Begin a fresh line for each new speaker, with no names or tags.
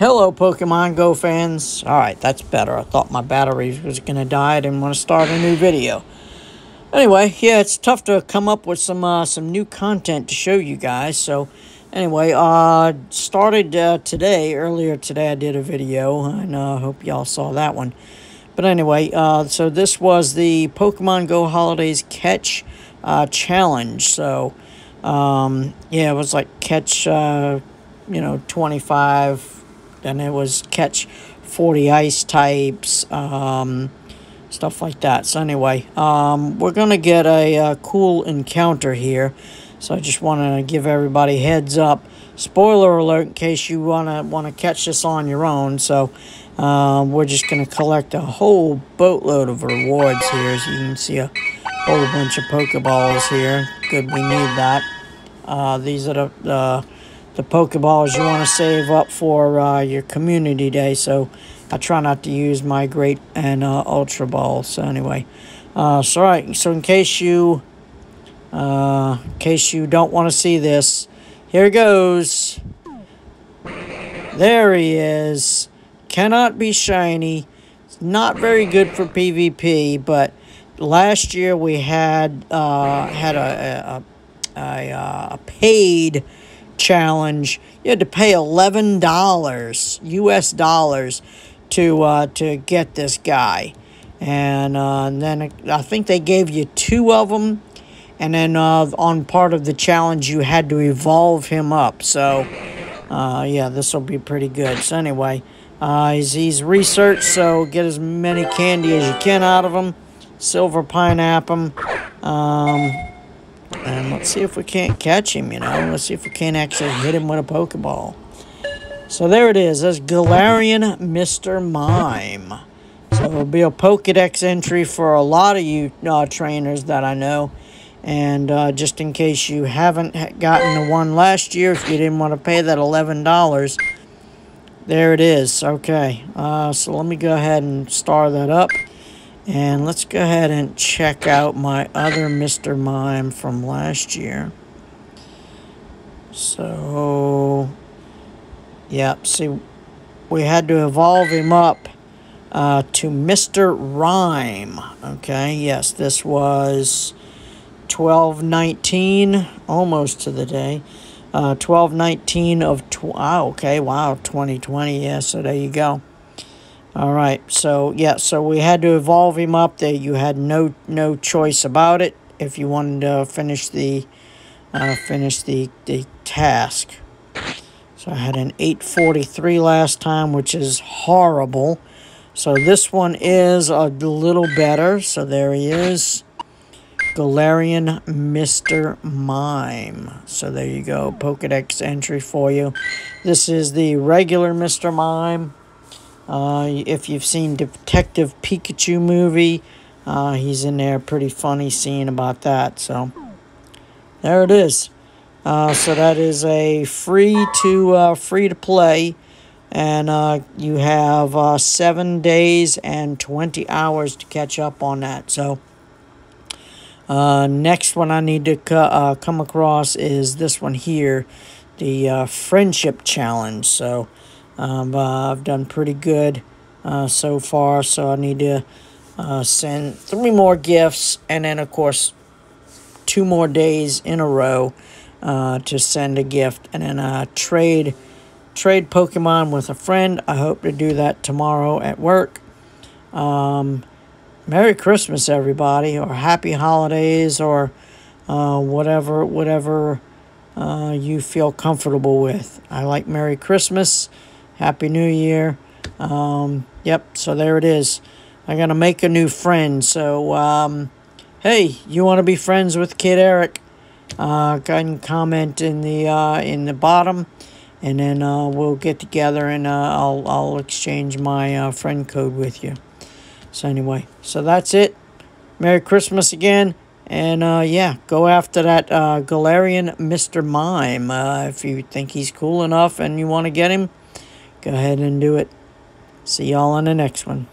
Hello, Pokemon Go fans. Alright, that's better. I thought my battery was going to die. I didn't want to start a new video. Anyway, yeah, it's tough to come up with some uh, some new content to show you guys. So, anyway, uh, started uh, today, earlier today, I did a video, and I uh, hope y'all saw that one. But anyway, uh, so this was the Pokemon Go Holidays Catch uh, Challenge. So, um, yeah, it was like catch, uh, you know, 25 and it was catch 40 ice types, um, stuff like that. So anyway, um, we're going to get a, a, cool encounter here. So I just want to give everybody heads up. Spoiler alert in case you want to want to catch this on your own. So uh, we're just going to collect a whole boatload of rewards here. As you can see a whole bunch of Pokeballs here. Good, we need that. Uh, these are the... Uh, the Pokeballs you want to save up for uh, your community day. So I try not to use my Great and uh, Ultra Balls. So anyway, uh, so right. So in case you, uh, in case you don't want to see this, here he goes. There he is. Cannot be shiny. It's not very good for PvP, but last year we had uh, had a a, a, a paid challenge, you had to pay eleven dollars U.S. dollars to uh, to get this guy, and, uh, and then I think they gave you two of them, and then uh, on part of the challenge you had to evolve him up. So, uh, yeah, this will be pretty good. So anyway, uh, he's he's researched, so get as many candy as you can out of him. Silver pineapple. Um, and let's see if we can't catch him, you know. Let's see if we can't actually hit him with a Pokeball. So there it is. That's Galarian Mr. Mime. So it'll be a Pokedex entry for a lot of you uh, trainers that I know. And uh, just in case you haven't gotten the one last year, if you didn't want to pay that $11, there it is. Okay, uh, so let me go ahead and star that up. And let's go ahead and check out my other Mr. Mime from last year. So, yep, see, we had to evolve him up uh, to Mr. Rime. Okay, yes, this was 1219, almost to the day. Uh, 1219 of, tw oh, okay, wow, 2020, yeah, so there you go. All right, so yeah, so we had to evolve him up there. You had no no choice about it if you wanted to finish the uh, finish the the task. So I had an 843 last time, which is horrible. So this one is a little better. So there he is. Galarian Mr. Mime. So there you go. Pokedex entry for you. This is the regular Mr. Mime. Uh, if you've seen Detective Pikachu movie, uh, he's in there. Pretty funny scene about that. So there it is. Uh, so that is a free to uh, free to play, and uh, you have uh, seven days and twenty hours to catch up on that. So next one I need to come across is this one here, the friendship challenge. So. Um, uh, I've done pretty good uh, so far, so I need to uh, send three more gifts, and then, of course, two more days in a row uh, to send a gift, and then uh, trade trade Pokemon with a friend. I hope to do that tomorrow at work. Um, Merry Christmas, everybody, or Happy Holidays, or uh, whatever whatever uh, you feel comfortable with. I like Merry Christmas. Happy New Year. Um, yep, so there it is. I'm going to make a new friend. So, um, hey, you want to be friends with Kid Erik? Uh, go ahead and comment in the, uh, in the bottom. And then uh, we'll get together and uh, I'll, I'll exchange my uh, friend code with you. So anyway, so that's it. Merry Christmas again. And uh, yeah, go after that uh, Galarian Mr. Mime. Uh, if you think he's cool enough and you want to get him, go ahead and do it. See y'all on the next one.